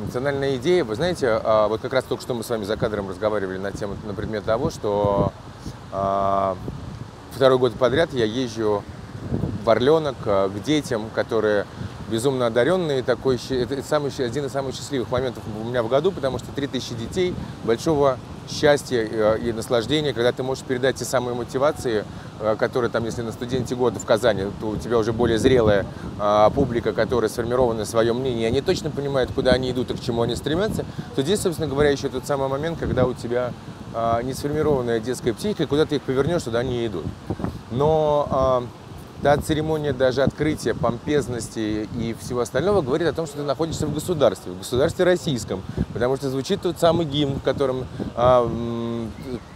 национальная идея, вы знаете, а, вот как раз только что мы с вами за кадром разговаривали на тему, на предмет того, что а, второй год подряд я езжу в Орленок а, к детям, которые безумно одаренные. Такой, это самый, один из самых счастливых моментов у меня в году, потому что 3000 детей, большого счастья э, и наслаждения, когда ты можешь передать те самые мотивации, э, которые там, если на студенте года в Казани, то у тебя уже более зрелая а, публика, которая сформирована свое мнение, и они точно понимают, куда они идут и к чему они стремятся, то здесь, собственно говоря, еще тот самый момент, когда у тебя а, не сформированная детская психика, куда ты их повернешь, туда они идут. Но а, та церемония даже открытия, помпезности и всего остального говорит о том, что ты находишься в государстве, в государстве российском, потому что звучит тот самый гимн, в котором, а,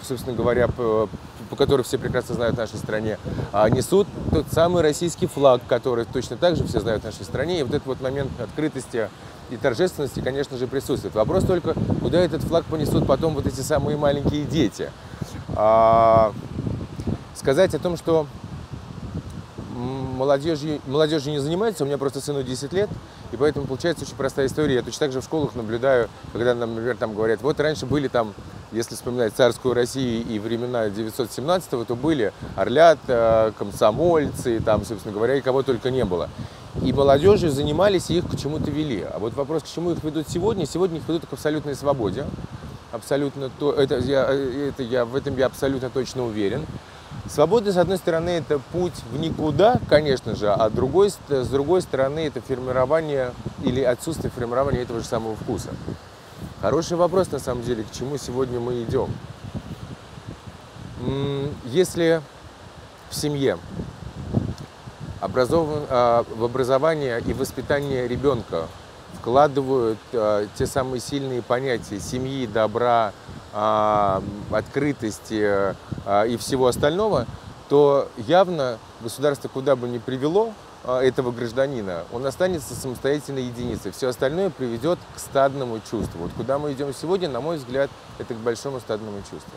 собственно говоря, по, которому все прекрасно знают в нашей стране, а несут тот самый российский флаг, который точно так же все знают в нашей стране. И вот этот вот момент открытости и торжественности, конечно же, присутствует. Вопрос только, куда этот флаг понесут потом вот эти самые маленькие дети. А, сказать о том, что молодежью, молодежью не занимается, у меня просто сыну 10 лет, и поэтому получается очень простая история. Я точно так же в школах наблюдаю, когда, например, там говорят, вот раньше были там, если вспоминать царскую Россию и времена 917-го, то были орлят, э, комсомольцы, там, собственно говоря, и кого только не было. И молодежью занимались, и их к чему-то вели. А вот вопрос, к чему их ведут сегодня, сегодня их ведут к абсолютной свободе. Абсолютно то, это я, э, это я, в этом я абсолютно точно уверен. Свобода, с одной стороны, это путь в никуда, конечно же, а другой, с другой стороны, это формирование или отсутствие формирования этого же самого вкуса. Хороший вопрос, на самом деле, к чему сегодня мы идем. Если в семье образован, а, в образование и воспитание ребенка вкладывают а, те самые сильные понятия семьи, добра, открытости а, и всего остального, то явно государство куда бы ни привело а, этого гражданина, он останется самостоятельной единицей. Все остальное приведет к стадному чувству. Вот куда мы идем сегодня, на мой взгляд, это к большому стадному чувству.